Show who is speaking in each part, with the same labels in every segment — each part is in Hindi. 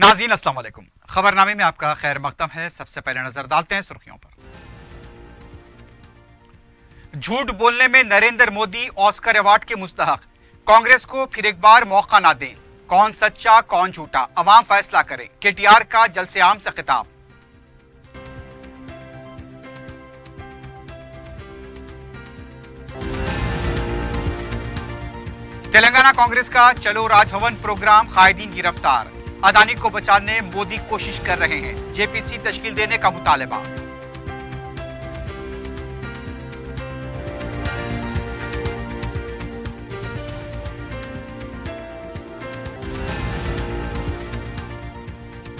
Speaker 1: नाजीन वालेकुम खबरनामे में आपका खैर मकदम है। सबसे पहले नज़र डालते हैं सुर्खियों पर। झूठ बोलने में नरेंद्र मोदी ऑस्कर अवार्ड के मुस्तहक। कांग्रेस को फिर एक बार मौका ना दें। कौन सच्चा, कौन झूठा? अवाम फैसला करें। का जल से आम से खिताब। तेलंगाना कांग्रेस का चलो राजभवन प्रोग्राम, कायदीन गिरफ़्तार। अदानी को बचाने मोदी कोशिश कर रहे हैं। जेपीसी तश्कील देने का मुतालबा।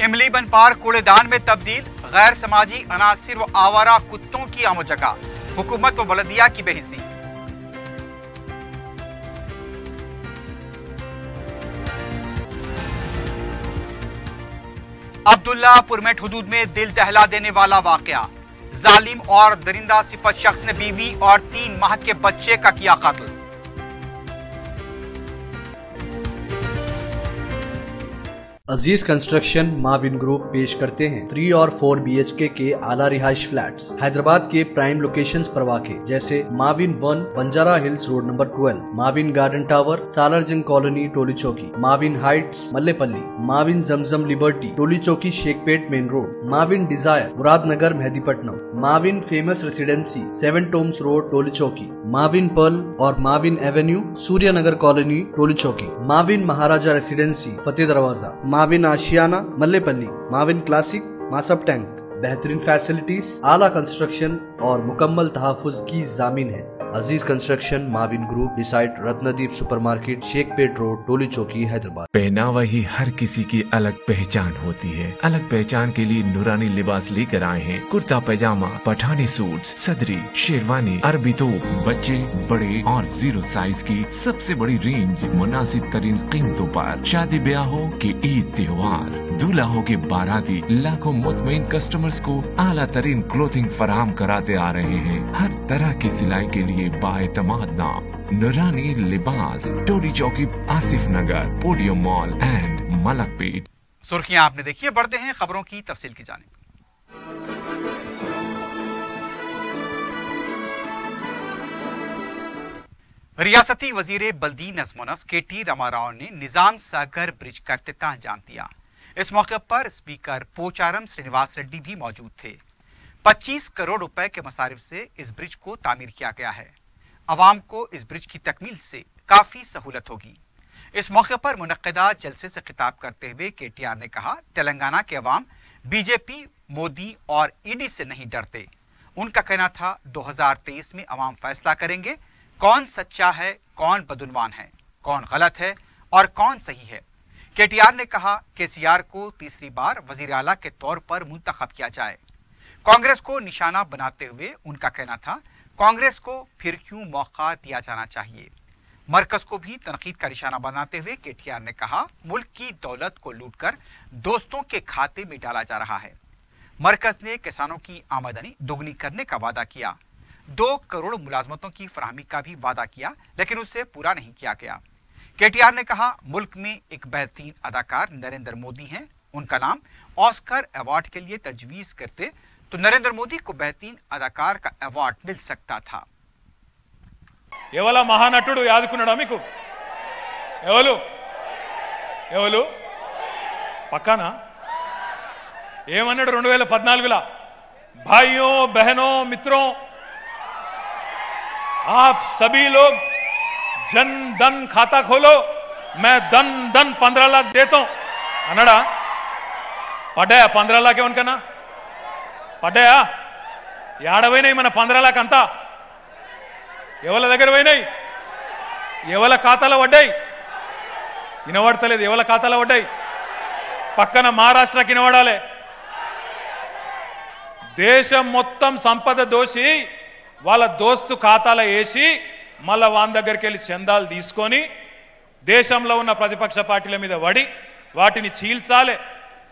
Speaker 1: इमली बन पार कूड़ेदान में तब्दील, गैर समाजी अनासिर व आवारा कुत्तों की आमोजगा। हुकूमत व बलदिया की बेहिसी। अब्दुल्लापुर पुरमेट हदूद में दिल दहला देने वाला वाकया। जालिम और दरिंदा सिफत शख्स ने बीवी और तीन माह के बच्चे का किया कत्ल।
Speaker 2: अज़ीज़ कंस्ट्रक्शन माविन ग्रुप पेश करते हैं। थ्री और फोर बी एच के के आला रिहाइश फ्लैट्स। हैदराबाद के प्राइम लोकेशंस पर वाक़, जैसे Mavin one, Banjara Hills road number twelve Mavin garden tower, Salarjung colony, Toli Chowki, Mavin heights, Mallepally, Mavin Zamzam liberty, Toli Chowki, Shaikpet main road, Mavin desire, Muradnagar, Mehdipatnam. Mavin famous residency seven tombs road Toli Chowki Mavin pearl और माविन एवेन्यू सूर्य नगर colony Toli Chowki Mauvin Maharaja residency Fateh Darwaza Mavin Ashiyana Mallepally Mavin classic Masab tank बेहतरीन फैसिलिटीज़ आला कंस्ट्रक्शन और मुकम्मल तहफ़ुज की जामीन है। Aziz construction Mavin group beside Ratnadeep supermarket Shaikpet road Toli Chowki Hyderabad
Speaker 3: पहनावा ही हर किसी की अलग पहचान होती है। अलग पहचान के लिए नूरानी लिबास लेकर आए हैं। कुर्ता पैजामा, पठानी सूट सदरी, शेरवानी, अरबी तो बच्चे, बड़े और ज़ीरो साइज़ की सबसे बड़ी रेंज मुनासिब तरीन कीमतों पर। शादी ब्याह के ईद त्योहार। दूल्हा के बाराती, लाखों मुतमिन कस्टमर्स को आला तरीन क्लोथिंग फराम कराते आ रहे हैं। हर तरह की सिलाई के लिए बाएतमाद नाम Noorani Libas, Toli Chowki, Asif Nagar, podium mall and Malakpet.
Speaker 1: सुर्खियाँ आपने देखी है बढ़ते हैं खबरों की तफसील की जाने रियासती वज़ीर बल्दी नजमोनस के टी रमाराव ने निज़ाम सागर ब्रिज का अफ्ताह जान दिया। इस मौके पर स्पीकर पोचारम श्रीनिवास रेड्डी भी मौजूद थे। 25 करोड़ रुपए के मसारिफ से इस ब्रिज को तामीर किया गया है। अवाम को इस ब्रिज की तकमील से काफ़ी सहूलत होगी। इस मौके पर मुनदा जलसे से खिताब करते हुए के टी आर ने कहा, तेलंगाना के अवाम बीजेपी, मोदी और ईडी से नहीं डरते। उनका कहना था 2023 में अवाम फैसला करेंगे, कौन सच्चा है, कौन बदुनवान है, कौन गलत है और कौन सही है। केटीआर ने कहा के सी आर को तीसरी बार वज़ीर अला के तौर पर मुंतखब किया जाए। कांग्रेस को निशाना बनाते हुए उनका कहना था, कांग्रेस को फिर क्यों मौका दिया जाना चाहिए? मरकज को भी तनकीद का निशाना बनाते हुए केटीआर ने कहा, मुल्क की दौलत को लूटकर दोस्तों के खाते में डाला जा रहा है। मरकज ने किसानों की आमदनी दोगुनी करने का वादा किया। दो करोड़ मुलाजमतों की फरहमी का भी वादा किया, लेकिन उसे पूरा नहीं किया गया। केटीआर ने कहा, मुल्क में एक बेहतरीन अदाकार नरेंद्र मोदी हैं। उनका नाम ऑस्कर अवार्ड के लिए तजवीज करते तो नरेंद्र मोदी को बेहतरीन अदाकार का अवार्ड मिल सकता था।
Speaker 4: महान याद पकाना रेल पदना भाइयों, बहनों, मित्रों, आप सभी लोग जन धन खाता खोलो, मैं धन धन पंद्रह लाख देता हूँ। अनाडा? पढ़े, पंद्रह लाख है उनका ना? పడ్డాయా? ఏడవైనాయి మన పందరాలకంతా? అంతా ఎవరి దగ్గర పోయినాయి? ఎవల ఖాతాలో పడ్డాయి? వినబడతలేదు ఎవల ఖాతాలో పడ్డాయి? పక్కన మహారాష్ట్రకి వినబడాలి. దేశం మొత్తం సంపద దోసి వాళ్ళ దోస్తు ఖాతాలో వేసి మళ్ళా వాని దగ్గరికి వెళ్ళి చందాలు తీసుకొని దేశంలో ఉన్న ప్రతిపక్ష పార్టీల మీద పడి వాటిని చీల్చాలి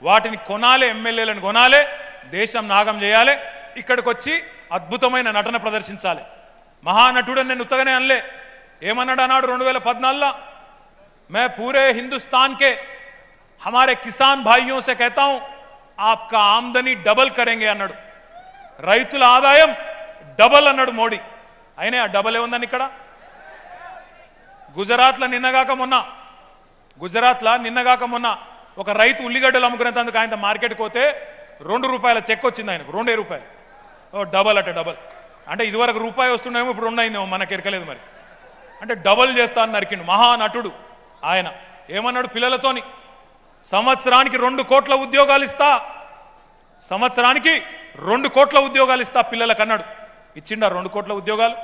Speaker 4: వాటిని కొనాలి ఎమ్మెల్యేలను కొనాలి దేశం నాగం చేయాలి ఇక్కడికి వచ్చి అద్భుతమైన నటన ప్రదర్శించాలి. మహానటుడని నేను ఉత్తగానే అనలే. ఏమన్నాడు అన్నాడు రెండు వేల పద్నాలుగులో? మే పూరే హిందుస్థాన్కే హమారే కిసాన్ భాయియోం సే కేతాం ఆప్కా ఆమ్దని డబల్ కరెంగే అన్నాడు. రైతుల ఆదాయం డబల్ అన్నాడు మోడీ. అయినా ఆ డబల్ ఏముందని ఇక్కడ? గుజరాత్లో నిన్నగాక మొన్న గుజరాత్లో నిన్నగాక మొన్న ఒక రైతు ఉల్లిగడ్డలు అమ్ముకునేందుకు ఆయన మార్కెట్కి పోతే రెండు రూపాయల చెక్ వచ్చింది ఆయనకు. రెండే రూపాయలు. ఓ డబల్ అట డబల్ అంటే ఇదివరకు రూపాయి వస్తుండేమో ఇప్పుడు రెండైందేమో మనకి ఎరకలేదు మరి. అంటే డబల్ చేస్తా అని నరికిండు మహానటుడు ఆయన. ఏమన్నాడు పిల్లలతోని? సంవత్సరానికి రెండు కోట్ల ఉద్యోగాలు ఇస్తా. సంవత్సరానికి రెండు కోట్ల ఉద్యోగాలు ఇస్తా పిల్లలకు అన్నాడు. ఇచ్చిండా రెండు కోట్ల ఉద్యోగాలు?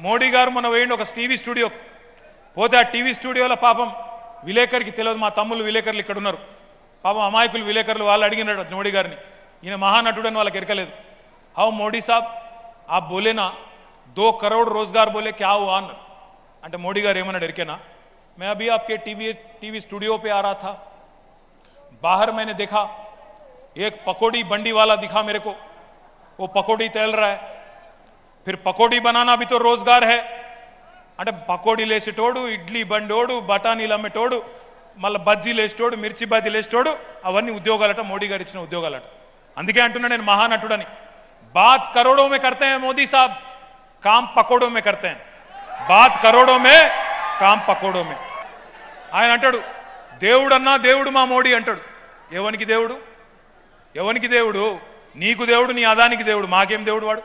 Speaker 4: మోడీ గారు మొన్న వేయండి ఒక టీవీ స్టూడియో. పోతే ఆ టీవీ స్టూడియోలో పాపం విలేకరికి తెలియదు మా తమ్ముళ్ళు విలేకరులు ఇక్కడ ఉన్నారు పాపం అమాయకులు విలేకరులు వాళ్ళు అడిగినట్టు మోడీ గారిని ఈయన మహానటుడని వాళ్ళకి ఎరకలేదు హౌ మోడీ సాబ్ ఆ బోలేనా దో కరోడ్ రోజ్గార్ బోలే క్యా హువా అన్నారు అంటే మోడీ గారు ఏమన్నాడు ఎరికేనా मैं अभी आपके टीवी टीवी स्टूडियो पे आ रहा था बाहर मैंने देखा एक पकोड़ी बंडी वाला दिखा मेरे को वो पकोड़ी तैल रहा है फिर पकोड़ी बनाना भी तो रोज़गार है అంటే పకోడీలు వేసేటోడు ఇడ్లీ బండోడు బఠానీలు అమ్మేటోడు మళ్ళీ బజ్జీలు వేసేటోడు మిర్చి బజ్జీలు వేసేటోడు అవన్నీ ఉద్యోగాలట మోడీ గారు ఇచ్చిన ఉద్యోగాలట. అందుకే అంటున్నా నేను మహానటుడని. బాత్ కరోడో మే కర్తే మోదీ సాబ్ కామ్ పకోడో మే కర్తే బాత్ కరోడో మే కామ్ పకోడో మే ఆయన అంటాడు దేవుడన్నా దేవుడు మా మోడీ అంటాడు. ఎవనికి దేవుడు? ఎవనికి దేవుడు? నీకు దేవుడు నీ అదానికి దేవుడు. మాకేం దేవుడు వాడు?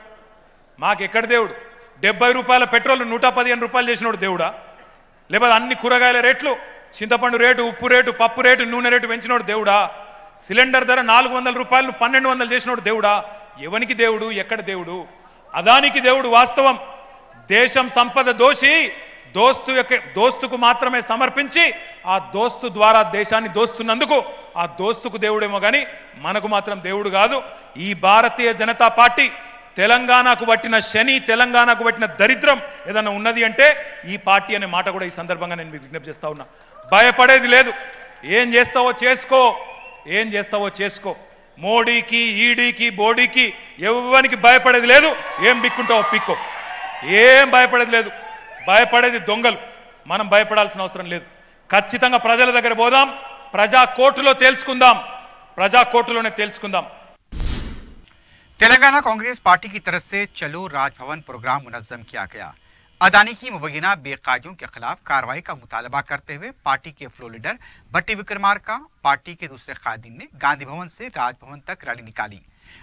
Speaker 4: మాకెక్కడ దేవుడు? డెబ్బై రూపాయల పెట్రోల్ నూట పదిహేను రూపాయలు చేసినోడు దేవుడా? లేకపోతే అన్ని కూరగాయల రేట్లు చింతపండు రేటు ఉప్పు రేటు పప్పు రేటు నూనె రేటు పెంచినోడు దేవుడా? సిలిండర్ ధర నాలుగు వందల రూపాయలు పన్నెండు వందలు చేసినోడు దేవుడా? ఎవనికి దేవుడు? ఎక్కడ దేవుడు? అదానికి దేవుడు వాస్తవం. దేశం సంపద దోషి దోస్తు యొక్క దోస్తుకు మాత్రమే సమర్పించి ఆ దోస్తు ద్వారా దేశాన్ని దోస్తున్నందుకు ఆ దోస్తుకు దేవుడేమో కానీ మనకు మాత్రం దేవుడు కాదు. ఈ భారతీయ జనతా పార్టీ తెలంగాణకు పట్టిన శని తెలంగాణకు పట్టిన దరిద్రం ఏదైనా ఉన్నది అంటే ఈ పార్టీ అనే మాట కూడా ఈ సందర్భంగా నేను మీకు విజ్ఞప్తి చేస్తా ఉన్నా. భయపడేది లేదు ఏం చేస్తావో చేసుకో ఏం చేస్తావో చేసుకో మోడీకి ఈడీకి బోడీకి ఎవ్వనికి భయపడేది లేదు ఏం బిక్కుంటావో పిక్కో ఏం భయపడేది లేదు భయపడేది దొంగలు మనం భయపడాల్సిన అవసరం లేదు ఖచ్చితంగా ప్రజల దగ్గర పోదాం ప్రజా కోర్టులో తేల్చుకుందాం ప్రజా కోర్టులోనే తేల్చుకుందాం
Speaker 1: तेलंगाना कांग्रेस पार्टी की तरफ से चलो राजभवन प्रोग्राम मुनज्जम किया गया अदानी की मुबैना बेकायदों के खिलाफ कार्रवाई का मुतालबा करते हुए पार्टी के floor leader Bhatti Vikramarka party के दूसरे कायदीन ने गांधी भवन से राजभवन तक रैली निकाली।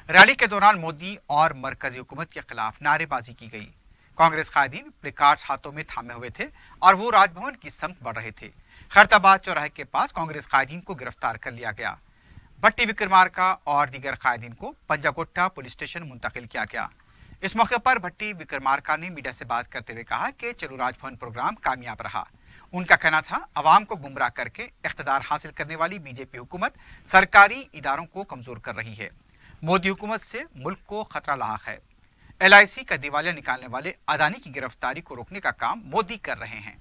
Speaker 1: रैली के दौरान मोदी और मरकजी हुकूमत के खिलाफ नारेबाजी की गई। कांग्रेस कायदीन प्लेकार्ड हाथों में थामे हुए थे और वो राजभवन की समत बढ़ रहे थे। खैरताबाद चौराहे के पास कांग्रेस कायदीन को गिरफ़्तार कर लिया गया। भट्टी विक्रमार्का और दीगर कायदीन को पंजागोट्टा पुलिस स्टेशन मुंतकिल किया गया। इस मौके पर भट्टी विक्रमार्का ने मीडिया से बात करते हुए कहा कि चलो राजभवन प्रोग्राम कामयाब रहा। उनका कहना था अवाम को गुमराह करके इकतदार हासिल करने वाली बीजेपी हुकूमत सरकारी इदारों को कमज़ोर कर रही है। मोदी हुकूमत से मुल्क को खतरा लाक है। एलआईसी का दिवालिया निकालने वाले अदानी की गिरफ्तारी को रोकने का काम मोदी कर रहे हैं।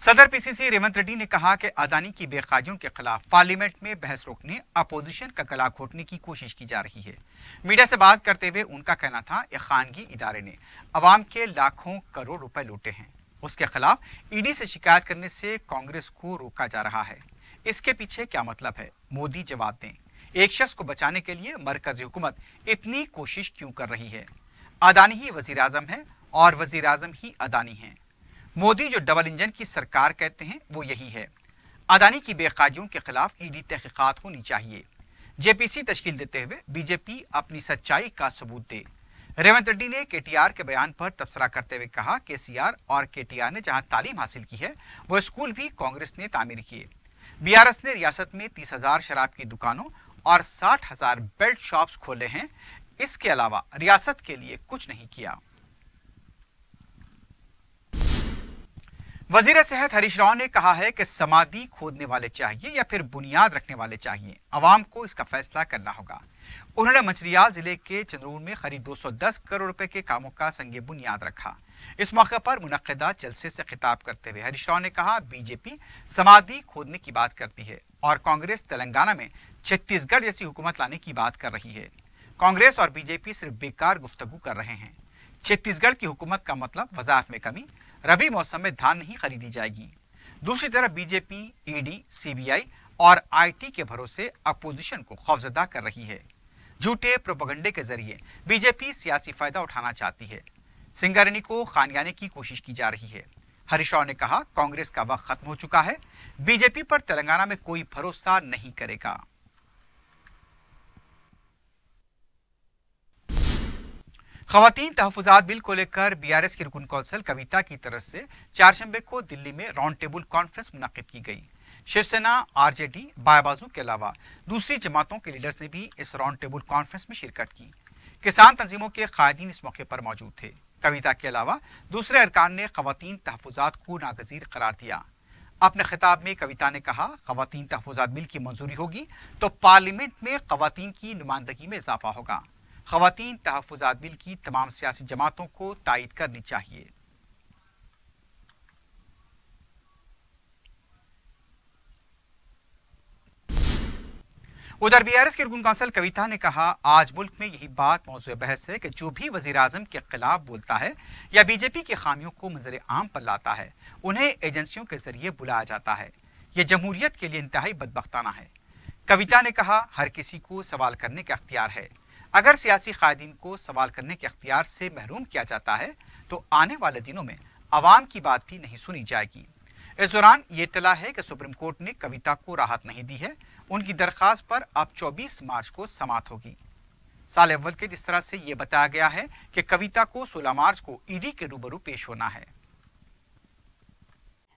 Speaker 1: सदर पीसीसी रेवंत रेड्डी ने कहा कि अदानी की बेकायदियों के खिलाफ पार्लियामेंट में बहस रोकने, अपोजिशन का गला घोटने की कोशिश की जा रही है। मीडिया से बात करते हुए उनका कहना था, एक खानगी इदारे ने अवाम के लाखों करोड़ रुपए लूटे हैं। उसके खिलाफ ईडी से शिकायत करने से कांग्रेस को रोका जा रहा है। इसके पीछे क्या मतलब है? मोदी जवाब दें। एक शख्स को बचाने के लिए मरकजी हुकूमत इतनी कोशिश क्यों कर रही है? अदानी ही वज़ीर आज़म है और वज़ीर आज़म ही अदानी है। मोदी जो डबल इंजन की सरकार कहते हैं, वो यही है। अदानी की बेकायदियों के खिलाफ ईडी तहकीकात होनी चाहिए। जेपीसी तश्कील देते हुए बीजेपी अपनी सच्चाई का सबूत दे। रेवंत रेड्डी ने केटीआर के बयान पर तबसरा करते हुए कहा, केसीआर और केटीआर ने जहाँ तालीम हासिल की है, वो स्कूल भी कांग्रेस ने तामीर किए। बीआरएस ने रियासत में तीस हज़ार शराब की दुकानों और साठ हज़ार बेल्ट शॉप्स खोले हैं। इसके अलावा रियासत के लिए कुछ नहीं किया। वज़ीर सेहत हरीश राव ने कहा है कि समाधि खोदने वाले चाहिए या फिर बुनियाद रखने वाले चाहिए। अवाम को इसका फैसला करना होगा। उन्होंने मंचरियाल ज़िले के चंद्रूर में करीब 210 करोड़ रुपए के कामों का संगे बुनियाद रखा। इस मौके पर मुनदा जलसे से खिताब करते हुए हरीश राव ने कहा, बीजेपी समाधि खोदने की बात करती है और कांग्रेस तेलंगाना में छत्तीसगढ़ जैसी हुकूमत लाने की बात कर रही है। कांग्रेस और बीजेपी सिर्फ़ बेकार गुफ्तगु कर रहे हैं। छत्तीसगढ़ की हुकूमत का मतलब वजाफ में कमी रबी मौसम में धान नहीं खरीदी जाएगी। दूसरी तरफ़ बीजेपी, ईडी, सीबीआई और आईटी के भरोसे अपोजिशन को खौफजदा कर रही है। झूठे प्रोपगंडे के ज़रिए बीजेपी सियासी फ़ायदा उठाना चाहती है। सिंगारनी को खानियाने की कोशिश की जा रही है। हरीशराव ने कहा, कांग्रेस का वक्त खत्म हो चुका है। बीजेपी पर तेलंगाना में कोई भरोसा नहीं करेगा। खातन तहफात बिल को लेकर बीआरएस की रुकन कौंसल कविता की तरफ़ से चारशंबे को दिल्ली में राउंड टेबल कॉन्फ्रेंस मुनद की गई। शिवसेना आरजेडी बायाबाजू के अलावा दूसरी जमातों के लीडर्स ने भी इस राउंड टेबल कॉन्फ्रेंस में शिरकत की। किसान तंजीमों के कायदीन इस मौके पर मौजूद थे। कविता के अलावा दूसरे अरकान ने खातन तहफात को नागजीर करार दिया। अपने खिताब में कविता ने कहा खातन तहफात बिल की मंजूरी होगी तो पार्लियामेंट में खातन की नुमाइंदगी में इजाफा होगा। खातन तहफात बिल की तमाम सियासी जमातों को तायद करनी चाहिए। उधर बीआरएस के रुकन काउंसिल कविता ने कहा, आज मुल्क में यही बात मौजूद बहस है कि जो भी वज़ीर आज़म के खिलाफ बोलता है या बीजेपी की खामियों को मंजर आम पर लाता है, उन्हें एजेंसियों के ज़रिए बुलाया जाता है। यह जमहूरियत के लिए इंतहाई बदबख्ताना है। कविता ने कहा, हर किसी को सवाल करने का अख्तियार है। अगर सियासी कायदीन को सवाल करने के अख्तियार से महरूम किया जाता है तो आने वाले दिनों में आवाम की बात भी नहीं सुनी जाएगी। इस दौरान ये इतला है कि सुप्रीम कोर्ट ने कविता को राहत नहीं दी है। उनकी दरखास्त पर अब 24 मार्च को समाप्त होगी। साल अव्वल के जिस तरह से यह बताया गया है कि कविता को 16 मार्च को ईडी के रूबरू पेश होना है।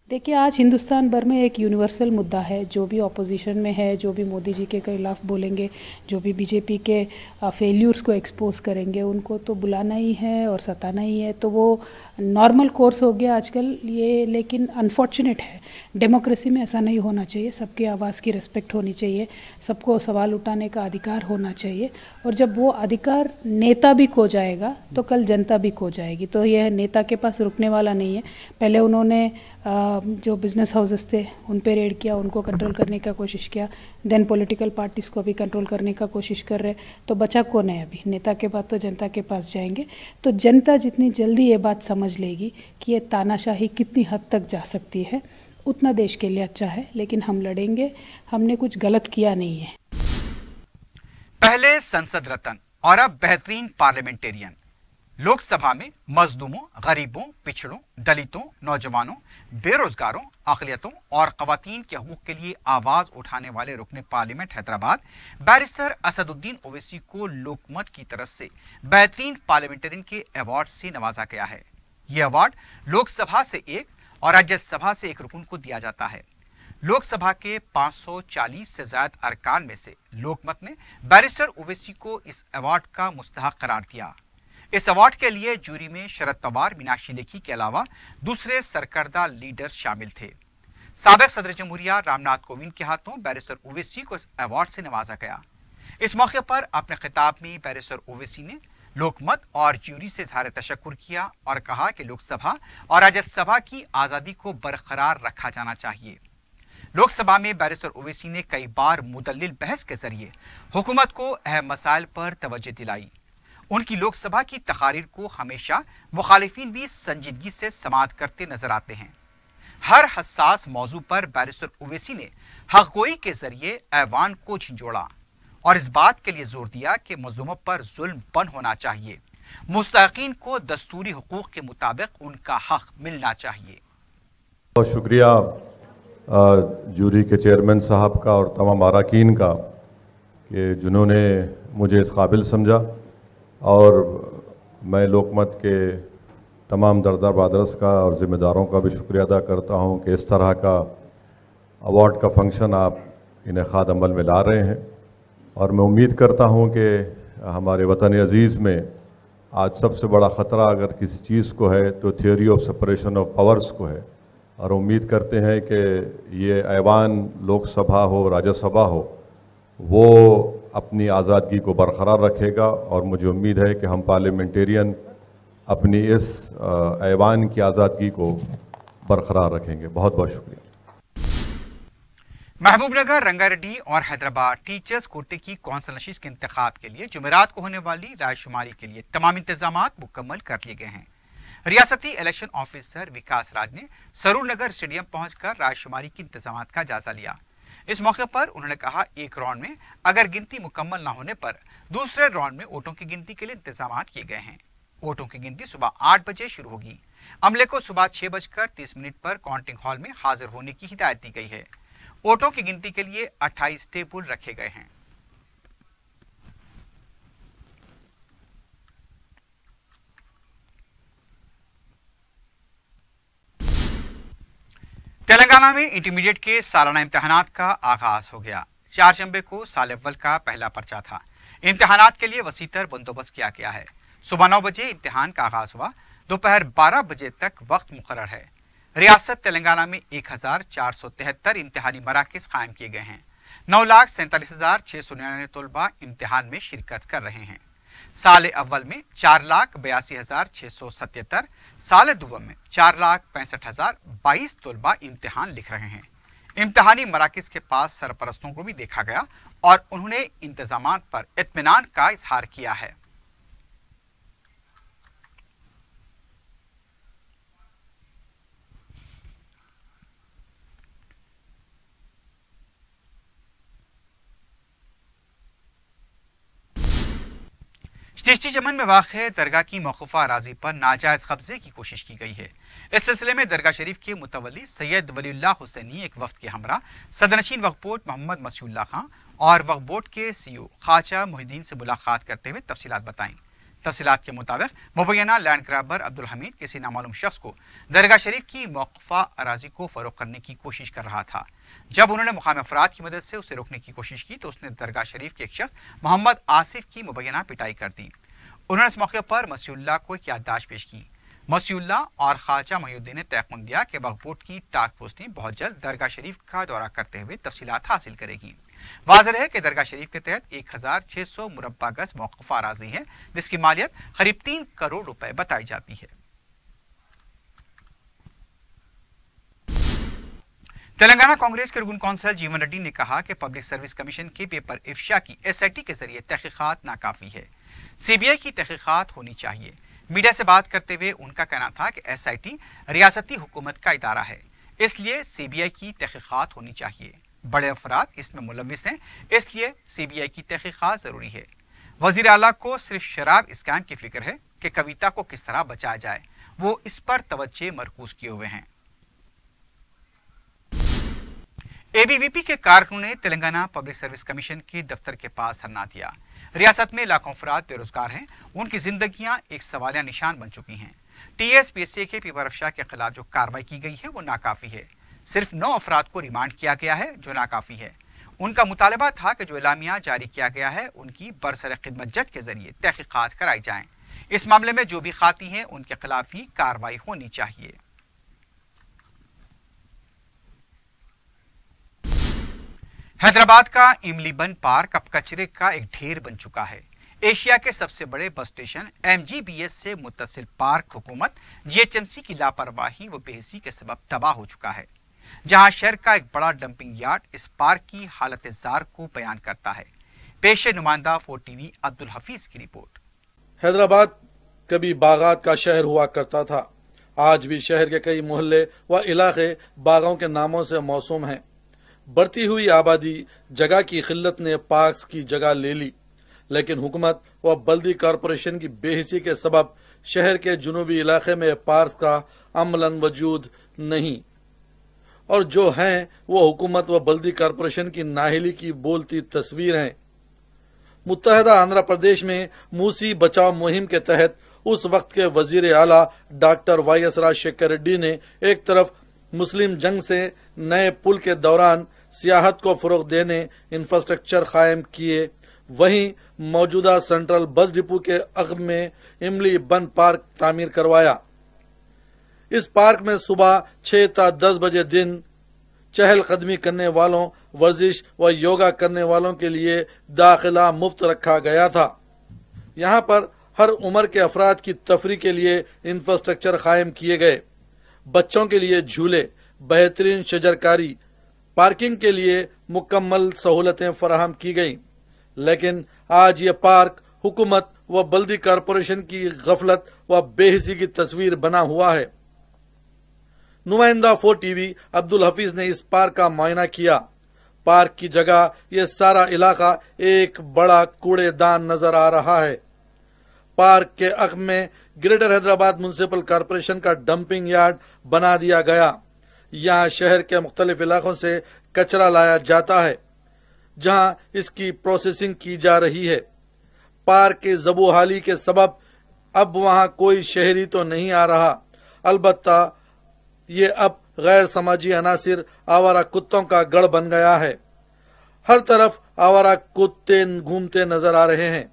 Speaker 5: देखिए, आज हिंदुस्तान भर में एक यूनिवर्सल मुद्दा है। जो भी ऑपोजिशन में है, जो भी मोदी जी के खिलाफ बोलेंगे, जो भी बीजेपी के फेल्यूर्स को एक्सपोज करेंगे, उनको तो बुलाना ही है और सताना ही है। तो वो नॉर्मल कोर्स हो गया आजकल ये, लेकिन अनफॉर्चुनेट है। डेमोक्रेसी में ऐसा नहीं होना चाहिए। सबकी आवाज़ की रिस्पेक्ट होनी चाहिए। सबको सवाल उठाने का अधिकार होना चाहिए। और जब वो अधिकार नेता भी खो जाएगा तो कल जनता भी खो जाएगी। तो यह नेता के पास रुकने वाला नहीं है। पहले उन्होंने जो बिज़नेस हाउसेस थे, उन पे रेड किया, उनको कंट्रोल करने का कोशिश किया। देन पॉलिटिकल पार्टीज़ को भी कंट्रोल करने का कोशिश कर रहे। तो बचा कौन है अभी? नेता के बाद तो जनता के पास जाएँगे। तो जनता जितनी जल्दी ये बात समझ लेगी कि ये तानाशाही कितनी हद तक जा सकती है, उतना देश के लिए अच्छा है। लेकिन हम लड़ेंगे, हमने कुछ गलत किया नहीं है।
Speaker 1: पहले संसद रत्न और अब बेहतरीन पार्लियामेंटेरियन लोकसभा में मजदूमों, गरीबों, पिछड़ों, दलितों, नौजवानों, बेरोजगारों अकलियतों और खातन के हकूक के लिए आवाज़ उठाने वाले रुकने पार्लियामेंट हैदराबाद, बैरिस्टर असदुद्दीन ओवैसी को लोकमत की तरफ़ से बेहतरीन पार्लियामेंटेरियन के अवार्ड से नवाजा गया है। यह अवार्ड लोकसभा से एक और राज्यसभा से एक रुकन को दिया जाता है। लोकसभा के 540 से ज़्यादा अरकान में से लोकमत ने बैरिस्टर ओवैसी को इस अवार्ड का मुस्तक करार दिया। इस अवार्ड के लिए जूरी में शरद पवार, मीनाक्षी लेखी के अलावा दूसरे सरकर्दा लीडर शामिल थे। सबक सदर जमहूरिया रामनाथ कोविंद के हाथों बैरिस्टर ओवैसी को इस अवार्ड से नवाजा गया। इस मौके पर अपने खिताब में बैरिस्टर ओवैसी ने लोकमत और ज्यूरी से इजहार तशक्र किया और कहा कि लोकसभा और राज्यसभा की आज़ादी को बरकरार रखा जाना चाहिए। लोकसभा में बैरिस्टर ओवैसी ने कई बार मुदल बहस के ज़रिए हुकूमत को अहम मसाइल पर तवज्जो दिलाई। उनकी लोकसभा की तकारीर को हमेशा मुखालिफिन भी संजीदगी से समात करते नज़र आते हैं। हर हसास मौजू पर बैरिस्टर ओवैसी ने हकगोई के ज़रिए ऐवान को झिझोड़ा और इस बात के लिए ज़ोर दिया कि मजलूमों पर जुल्म बंद होना चाहिए। मुस्तकीन को दस्तूरी हकूक के मुताबिक उनका हक मिलना चाहिए।
Speaker 6: बहुत शुक्रिया जूरी के चेयरमैन साहब का और तमाम अरकान का कि जिन्होंने मुझे इस काबिल समझा। और मैं लोकमत के तमाम दरदार बादरस का और ज़िम्मेदारों का भी शुक्रिया अदा करता हूँ कि इस तरह का अवार्ड का फ़ंक्शन आप इन्हें खाद अमल में ला रहे हैं। और मैं उम्मीद करता हूँ कि हमारे वतन अज़ीज़ में आज सबसे बड़ा ख़तरा अगर किसी चीज़ को है तो theory of separation of powers को है। और उम्मीद करते हैं कि ये ऐवान लोकसभा हो, राज्यसभा हो, वो अपनी आज़ादगी को बरकरार रखेगा और मुझे उम्मीद है कि हम पार्लियामेंटेरियन अपनी इस ऐवान की आज़ादगी को बरकरार रखेंगे। बहुत बहुत शुक्रिया।
Speaker 1: महबूबनगर रंगारेड्डी और हैदराबाद टीचर्स कोटे की कौंसल नशीस के इंतखाब के लिए जुमेरात को होने वाली रायशुमारी के लिए तमाम इंतज़ाम मुकम्मल कर लिए गए हैं। रियासती इलेक्शन ऑफिसर विकास राज ने सरूर नगर स्टेडियम पहुंचकर रायशुमारी के इंतज़ाम का जायजा लिया। इस मौके पर उन्होंने कहा, एक राउंड में अगर गिनती मुकम्मल न होने पर दूसरे राउंड में वोटों की गिनती के लिए इंतज़ाम किए गए हैं। वोटों की गिनती सुबह आठ बजे शुरू होगी। अमले को सुबह छह बजकर तीस मिनट पर काउंटिंग हॉल में हाजिर होने की हिदायत दी गई है। वोटों की गिनती के लिए 28 टेबल रखे गए हैं। तेलंगाना में इंटरमीडिएट के सालाना इम्तहान का आगाज़ हो गया। चार चंबे को साल अव्वल का पहला पर्चा था। इम्तहान के लिए वसीतर बंदोबस्त किया गया है। सुबह नौ बजे इम्तिहान का आगाज़ हुआ। दोपहर बारह बजे तक वक्त मुकर है। रियासत तेलंगाना में एक हज़ार चार सौ तिहत्तर इम्तिहानी मराकज कायम किए गए हैं। नौ लाख सैंतालीस हज़ार छह सौ निन्यानवे तलबा इम्तहान में शिरकत कर रहे हैं। साल अव्वल में चार लाख बयासी हज़ार छह सौ सतहत्तर, साल दुवम में चार लाख पैंसठ हज़ार बाईस तलबा इम्तहान लिख रहे हैं। इम्तहानी मराकज के पास सरपरस्तों को भी देखा गया और उन्होंने इंतज़ाम पर इतमान का इजहार किया है। चिश्ती चमन में वाक़ दरगाह की मौकूफ़ा अराजी पर नाजायज़ कब्जे की कोशिश की गई है। इस सिलसिले में दरगाह शरीफ के मुतवली सैयद वलील्ला हुसैनी, एक वफद के हमरा सदनशीन वक्फ बोर्ड मोहम्मद मसीउल्ला खां और वक्फ बोर्ड के ओ खाचा मोहिद्दीन से मुलाकात करते हुए तफसीत बताईं तफसीत के मुताबिक मुबैना लैंड ग्राबर अब्दुल हमीद किसी नामालूम शख्स को दरगाह शरीफ की मौकफा अराजी को फ़रोग करने की कोशिश कर रहा था। जब उन्होंने मुकाम अफराद की मदद से उसे रोकने की कोशिश की तो उसने दरगाह शरीफ के एक शख्स मोहम्मद आसिफ की मुबैना पिटाई कर दी। उन्होंने इस मौके पर मसीउल्ला को एक याददाश्त पेश की। मसीउल्ला और ख्वाजा महीउद्दीन ने तयन दिया कि बगबोट की टाक पोस्टिंग बहुत जल्द दरगाह शरीफ का दौरा करते हुए तफसीत हासिल करेगी। वाजह है कि दरगाह शरीफ के तहत एक हज़ार छह सौ मुरबा गज मौकफा राज़ी है, जिसकी मालियत करीब तीन करोड़ रुपए बताई जाती है। तेलंगाना कांग्रेस के रुकन कौंसल जीवन रेड्डी ने कहा कि पब्लिक सर्विस कमीशन के पेपर इफ्शा की एसआईटी के ज़रिए तहकीकात नाकाफी है। सीबीआई की तहकीकात होनी चाहिए। मीडिया से बात करते हुए उनका कहना था कि एसआईटी रियासती हुकूमत का इदारा है, इसलिए सीबीआई की तहकीकात होनी चाहिए। बड़े अफराद इसमें मुलविस हैं, इसलिए सीबीआई की तहकीकात ज़रूरी है। वज़ीर अला को सिर्फ़ शराब स्कैम की फ़िक्र है कि कविता को किस तरह बचाया जाए। वो इस पर तवज्जे मरकूज किए हुए हैं। एबीवीपी के कारकुनों ने तेलंगाना पब्लिक सर्विस कमीशन के दफ्तर के पास धरना दिया। रियासत में लाखों अफराद बेरोजगार हैं, उनकी जिंदगियाँ एक सवालिया निशान बन चुकी हैं। टीएसपीएससी के पीपर अफशा के खिलाफ जो कार्रवाई की गई है, वो नाकाफी है। सिर्फ़ नौ अफराद को रिमांड किया गया है, जो नाकाफी है। उनका मुतालबा था कि जो इलामिया जारी किया गया है, उनकी बरसर खिदमत जज के ज़रिए तहकीकत कराई जाएँ। इस मामले में जो भी खाती हैं, उनके खिलाफ ही कार्रवाई होनी चाहिए। हैदराबाद का इमलीबन पार्क अब कचरे का एक ढेर बन चुका है। एशिया के सबसे बड़े बस स्टेशन एमजीबीएस से मुतसिल पार्क हुकूमत जीएचएमसी की लापरवाही व बेहसी के सबब तबाह हो चुका है। जहाँ शहर का एक बड़ा डंपिंग यार्ड इस पार्क की हालत जार को बयान करता है। पेश नुमाइंदा फोर टीवी अब्दुल हफीज की रिपोर्ट।
Speaker 7: हैदराबाद कभी बागात का शहर हुआ करता था। आज भी शहर के कई मोहल्ले व इलाके बागों के नामों से मौसम हैं। बढ़ती हुई आबादी, जगह की खिल्लत ने पार्क की जगह ले ली। लेकिन हुकूमत व बल्दी कॉरपोरेशन की बेहिसी के सबब शहर के जुनूबी इलाके में पार्क का अमलन वजूद नहीं। और जो हैं, वो हुकूमत व बल्दी कॉरपोरेशन की नाहली की बोलती तस्वीर हैं। मुतहदा आंध्र प्रदेश में मूसी बचाव मुहिम के तहत उस वक्त के वज़ीर आला doctor Y S Rajasekhara Reddy ने एक तरफ़ मुस्लिम जंग से नए पुल के दौरान सियाहत को फ़रोग देने इंफ्रास्ट्रक्चर कायम किए, वहीं मौजूदा सेंट्रल बस डिपो के अगब में इमली बन पार्क तामीर करवाया। इस पार्क में सुबह छह ता दस बजे दिन चहल कदमी करने वालों, वर्जिश व योगा करने वालों के लिए दाखिला मुफ़्त रखा गया था। यहाँ पर हर उम्र के अफराद की तफरी के लिए इंफ्रास्ट्रक्चर कायम किए गए। बच्चों के लिए झूले, बेहतरीन शजरकारी, पार्किंग के लिए मुकम्मल सहूलतें फराहम की गईं। लेकिन आज ये पार्क हुकूमत व बल्दी कारपोरेशन की गफलत व बेहसी की तस्वीर बना हुआ है। नुमाइंदा फोर टीवी अब्दुल हफीज ने इस पार्क का मुआयना किया। पार्क की जगह, ये सारा इलाका एक बड़ा कूड़ेदान नज़र आ रहा है। पार्क के अख में ग्रेटर हैदराबाद म्यूनसिपल कॉरपोरेशन का डंपिंग यार्ड बना दिया गया। यहाँ शहर के मुख्तलिफ़ इलाकों से कचरा लाया जाता है, जहाँ इसकी प्रोसेसिंग की जा रही है। पार्क के जबोहाली के सबब, अब वहाँ कोई शहरी तो नहीं आ रहा। अलबत्ता ये अब गैर समाजी अनासिर आवारा कुत्तों का गढ़ बन गया है। हर तरफ़ आवारा कुत्ते घूमते नज़र आ रहे हैं।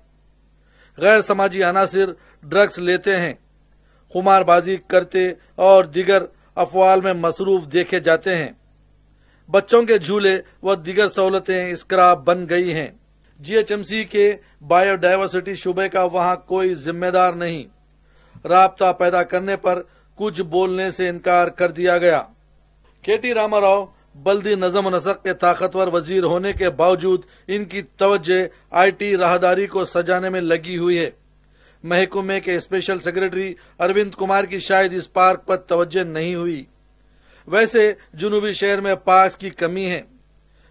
Speaker 7: गैर समाजी अनासिर ड्रग्स लेते हैं। खुमारबाजी करते और दिगर अफवाल में मसरूफ देखे जाते हैं। बच्चों के झूले व दिगर सहूलतें स्क्रैप बन गई हैं। जीएचएमसी के बायोडाइवर्सिटी शुबे का वहाँ कोई जिम्मेदार नहीं। राबता पैदा करने पर कुछ बोलने से इनकार कर दिया गया। के टी रामाराव बल्दी नजम नसक के ताकतवर वज़ीर होने के बावजूद इनकी तवज्जो आईटी राहदारी को सजाने में लगी हुई है। महकुमे के स्पेशल सेक्रेटरी अरविंद कुमार की शायद इस पार्क पर तवज्जो नहीं हुई। वैसे जुनूबी शहर में पास की कमी है।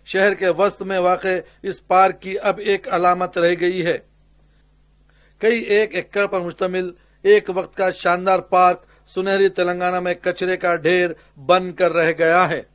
Speaker 7: शहर के वस्त में वाक़ इस पार्क की अब एक अलामत रह गई है। कई एक एकड़ पर मुश्तमिल एक वक्त का शानदार पार्क सुनहरी तेलंगाना में कचरे का ढेर बन कर रह गया है।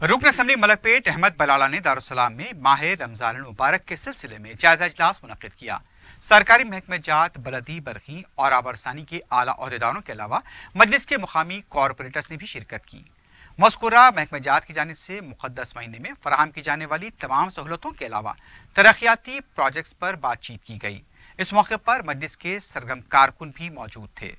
Speaker 1: रुकन असम्बली मलकपेट अहमद बलाला ने दारुसलाम में माह रमज़ान मुबारक के सिलसिले में जायजा इजलास मुनद किया। सरकारी महकमे जात, बलदी, बरखी और आबरसानी के आला अहदेदारों के अलावा मजलिस के मुकामी कॉरपोरेटर्स ने भी शिरकत की। मस्कुरा, महकमे जात की जानब से मुकदस महीने में फराहम की जाने वाली तमाम सहूलतों के अलावा तरक्याती प्रोजेक्ट्स पर बातचीत की गई। इस मौके पर मजलिस के सरगम कारकुन भी मौजूद थे।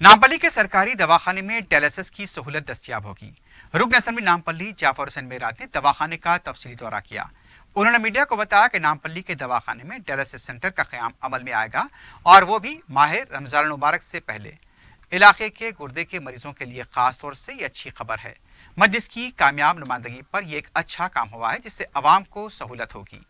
Speaker 1: नामपल्ली के सरकारी दवाखाने में डायलिसिस की सहूलत दस्तियाब होगी। रुकन असम्बली नामपल्ली, जाफ़र हुसैन मेरात ने दवाखाने का तफसीली दौरा किया। उन्होंने मीडिया को बताया कि नामपल्ली के दवाखाने में डायलिसिस सेंटर का क्याम अमल में आएगा और वो भी माहिर रमज़ान मुबारक से पहले। इलाके के गुर्दे के मरीजों के लिए खास तौर से ये अच्छी खबर है। मजलिस की कामयाब नुमाइंदगी पर यह एक अच्छा काम हुआ है जिससे आवाम को सहूलत होगी।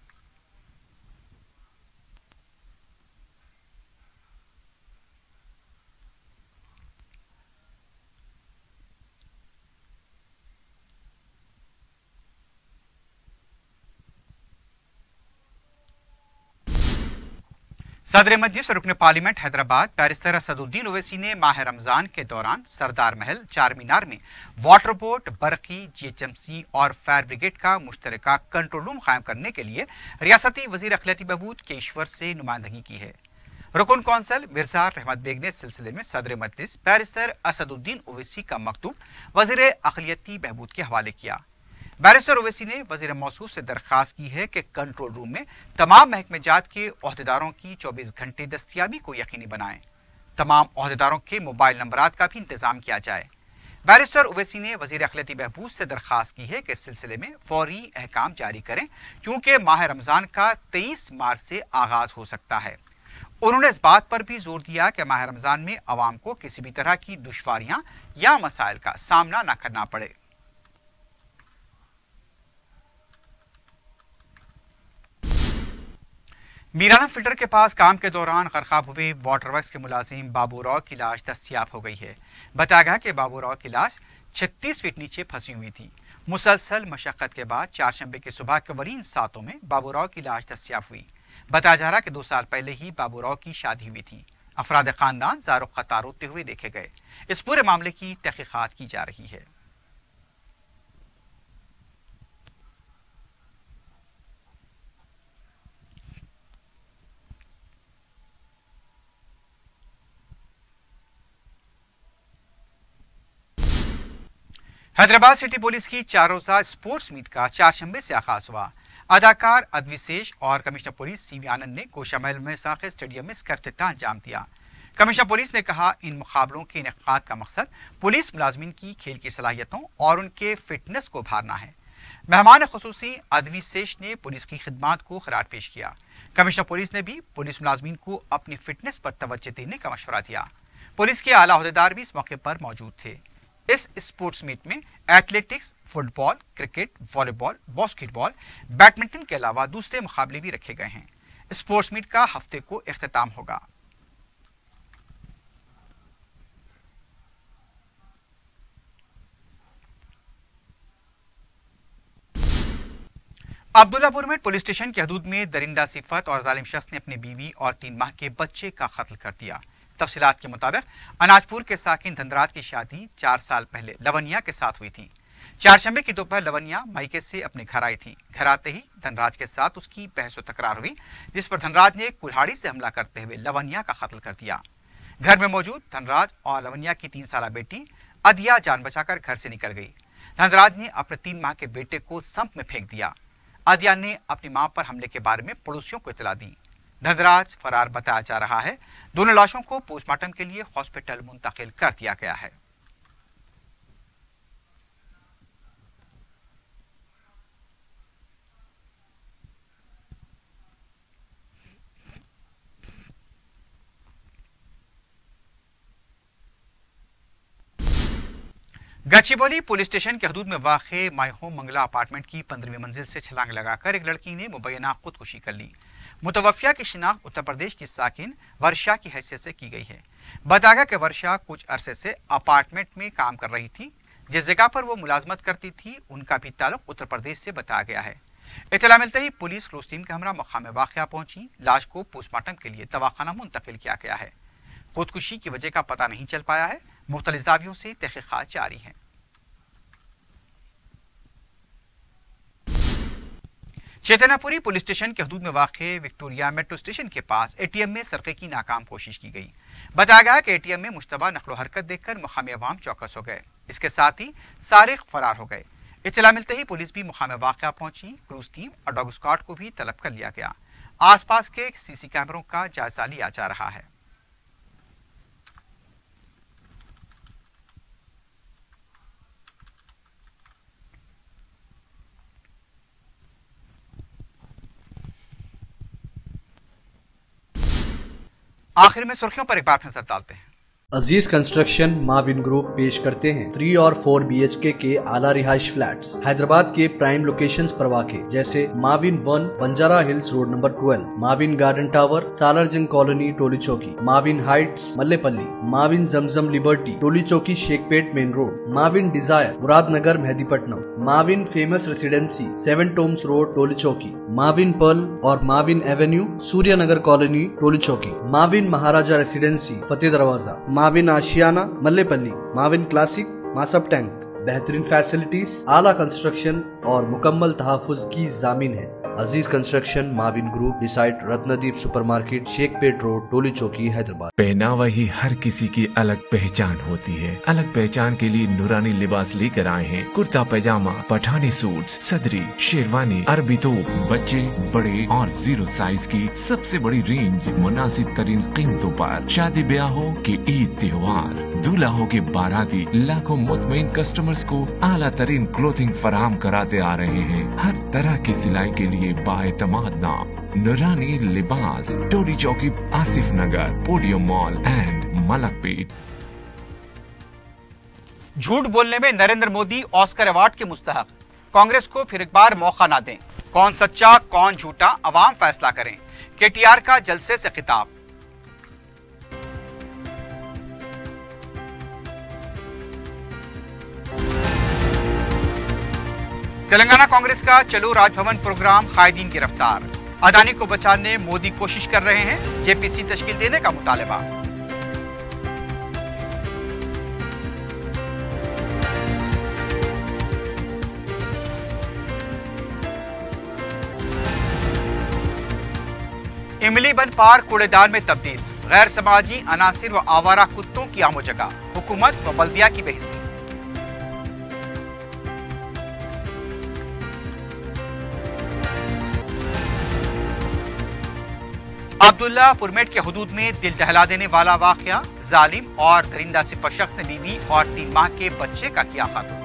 Speaker 1: सदर मजलिस रुकन पार्लियामेंट, हैदराबाद बैरिस्टर असदुद्दीन ओवैसी ने माह रमज़ान के दौरान सरदार महल चार मीनार में वाटर बोट बरकी जीएचएमसी और फायर ब्रिगेड का मुश्तर कंट्रोल रूम कायम करने के लिए रियासती वज़ीर अखिलती बहबूद केश्वर से नुमाइंदगी की है। रुकन कौंसल मिर्ज़ा रहमत बेग ने सिलसिले में सदर मजलिस बैरिस्टर असदुद्दीन ओवैसी का मकतूब वज़ीर अखिलती बहबूद के हवाले किया। बैरिस्टर ओवैसी ने वज़ीर मौसू से दरख्वास्त की है कि कंट्रोल रूम में तमाम महकमे जात के अहदेदारों की 24 घंटे दस्तियाबी को यकीनी बनाएँ। तमाम अहदेदारों के मोबाइल नंबरात का भी इंतज़ाम किया जाए। बैरिस्टर ओवैसी ने वज़ीर अखिलती बहबूज से दरख्वास्त की है कि इस सिलसिले में फौरी अहकाम जारी करें, क्योंकि माह रमज़ान का तेईस मार्च से आगाज़ हो सकता है। उन्होंने इस बात पर भी ज़ोर दिया कि माह रमज़ान में आवाम को किसी भी तरह की दुश्वारियाँ या मसाइल का सामना न करना पड़े। मीराना फ़िल्टर के पास काम के दौरान खरखाब हुए वाटर वर्क्स के मुलाजिम बाबू राव की लाश दस्तियाब हो गई है। बताया गया कि बाबू राव की लाश 36 फीट नीचे फंसी हुई थी। मुसलसल मशक्कत के बाद चारशंबे की सुबह के वरीन सातों में बाबू राव की लाश दस्तियाब हुई। बताया जा रहा कि दो साल पहले ही बाबू राव की शादी हुई थी। अफराद खानदान जारो कतार होते हुए देखे गए। इस पूरे मामले की तहकीकात की जा रही है। हैदराबाद सिटी पुलिस की चार रोजा स्पोर्ट्स मीट का चारशंबे से आगाज़ हुआ। अदाकार अद्विशेष और कमिश्नर पुलिस सी आनंद ने कोशा महल में साखे स्टेडियम में इसका अफ्ताह अंजाम दिया। कमिश्नर पुलिस ने कहा, इन मुकाबलों के इनका का मकसद पुलिस मुलाजमीन की खेल की सलाहियतों और उनके फिटनेस को भारना है। मेहमान खसूसी अदवी सेश ने पुलिस की खिदमत को खराज पेश किया। कमिश्नर पुलिस ने भी पुलिस मुलाजमीन को अपनी फिटनेस पर तवज्जो देने का मशवरा दिया। पुलिस के आला अहदेदार भी इस मौके पर मौजूद थे। इस स्पोर्ट्स मीट में athletics, football, cricket, volleyball, basketball, badminton के अलावा दूसरे मुकाबले भी रखे गए हैं। स्पोर्ट्स मीट का हफ़्ते को अख्ताम होगा। अब्दुल्लापुर में पुलिस स्टेशन की हदूद में दरिंदा सिफत और जालिम शख्स ने अपनी बीवी और तीन माह के बच्चे का कत्ल कर दिया। तफसीलात के मुताबिक अनाजपुर के साकिन धनराज की शादी चार साल पहले लवनिया के साथ हुई थी। चारशंबे की दोपहर लवनिया मायके से अपने घर आई थी। घर आते ही धनराज के साथ उसकी बहस तकरार हुई, जिस पर धनराज ने कुल्हाड़ी से हमला करते हुए लवनिया का कत्ल कर दिया। घर में मौजूद धनराज और लवनिया की तीन साल बेटी अदिया जान बचाकर घर से निकल गई। धनराज ने अपने तीन माह के बेटे को संप में फेंक दिया। अदिया ने अपनी माँ पर हमले के बारे में पड़ोसियों को इतला दी। धनराज फरार बताया जा रहा है। दोनों लाशों को पोस्टमार्टम के लिए हॉस्पिटल मुंतकिल कर दिया गया है। गचिबौली पुलिस स्टेशन के हदूद में वाक़ माई होम मंगला अपार्टमेंट की पंद्रहवीं मंजिल से छलांग लगाकर एक लड़की ने मुबैना खुदकुशी कर ली। मुतवफ़िया की शिनाख्त उत्तर प्रदेश की साकिन वर्षा की हैसियत से की गई है। बताया कि वर्षा कुछ अरसे से अपार्टमेंट में काम कर रही थी, जिस जगह पर वो मुलाजमत करती थी, उनका भी ताल्लुक उत्तर प्रदेश से बताया गया है। इतला मिलते ही पुलिस क्लोज टीम के हमरा मकाम वाक़ पहुँची। लाश को पोस्टमार्टम के लिए दवाखाना मुंतकिल किया गया है। खुदकुशी की वजह का पता नहीं चल पाया है। मुख्तलिफ़ जावियों से तहकीक़ात जारी हैं। चेतनापुरी पुलिस स्टेशन के हदूद में वाक़ विक्टोरिया मेट्रो स्टेशन के पास एटीएम में सरके की नाकाम कोशिश की गई। बताया गया कि एटीएम में मुशतबा नकलो हरकत देखकर मुकामी अवाम चौकस हो गए। इसके साथ ही सारे फरार हो गए। इतला मिलते ही पुलिस भी मुकाम वाक़ पहुँची। क्रूज टीम और डॉग स्क्वाड को भी तलब कर लिया गया। आसपास के सीसी कैमरों का जायजा लिया जा रहा है। आखिर में सुर्खियों पर एक बार नज़र डालते हैं।
Speaker 2: अज़ीज़ कंस्ट्रक्शन माविन ग्रुप पेश करते हैं। थ्री और फोर बी एच के के आला रिहाइश फ्लैट्स हैदराबाद के प्राइम लोकेशंस पर वाक़ जैसे Mavin one Banjara Hills road number 12, Mavin garden tower Salarjung colony Toli Chowki Mavin heights Mallepally Mavin Zamzam liberty Toli Chowki Shaikpet main road Mavin desire Muradnagar Mehdipatnam Mavin famous residency seven tombs road Toli Chowki. Mavin pearl और माविन एवेन्यू सूर्य नगर colony, Toli Chowki. Mauvin Maharaja residency, Fateh Darwaza. Mavin Ashiyana, Mallepally. Mavin classic Masab tank. बेहतरीन फैसिलिटीज़, आला कंस्ट्रक्शन और मुकम्मल तहफ़ुज की जामिन है। Aziz construction Mavin group beside Ratnadeep supermarket Shaikpet road Toli Chowki Hyderabad
Speaker 3: पहनावा ही हर किसी की अलग पहचान होती है। अलग पहचान के लिए नूरानी लिबास लेकर आए हैं। कुर्ता पैजामा, पठानी सूट सदरी, शेरवानी, अरबी तोप, बच्चे, बड़े और ज़ीरो साइज़ की सबसे बड़ी रेंज मुनासिब तरीन कीमतों पर। शादी ब्याह हो के ईद त्योहार, दूल्हा के बाराती, लाखों मुतमिन कस्टमर्स को आला तरीन क्लोथिंग फराम कराते आ रहे हैं। हर तरह की सिलाई के लिए बाएतमाद नाम Noorani Libas Toli Chowki Asif Nagar podium mall and Malakpet
Speaker 1: झूठ बोलने में नरेंद्र मोदी ऑस्कर अवार्ड के मुस्तक कांग्रेस को फिर एक बार मौका ना दें। कौन सच्चा, कौन झूठा, अवाम फैसला करें। केटीआर का जलसे से खिताब। तेलंगाना कांग्रेस का चलो राजभवन प्रोग्राम कायदीन गिरफ़्तार अदानी को बचाने मोदी कोशिश कर रहे हैं जेपीसी तश्कील देने का मुतालबा। इमली बन पार कूड़ेदान में तब्दील, गैर समाजी, अनासिर व आवारा कुत्तों की आमो जगह हुकूमत व बल्दिया की बहसी अब्दुल्ला पुरमेट के हदूद में दिल दहला देने वाला वाकया, जालिम और दरिंदा सिफर शख्स ने बीवी और तीन माह के बच्चे का किया खत्म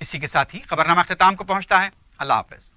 Speaker 1: इसी के साथ ही खबरनामा अख्ताम को पहुँचता है। अल्लाह हाफिज।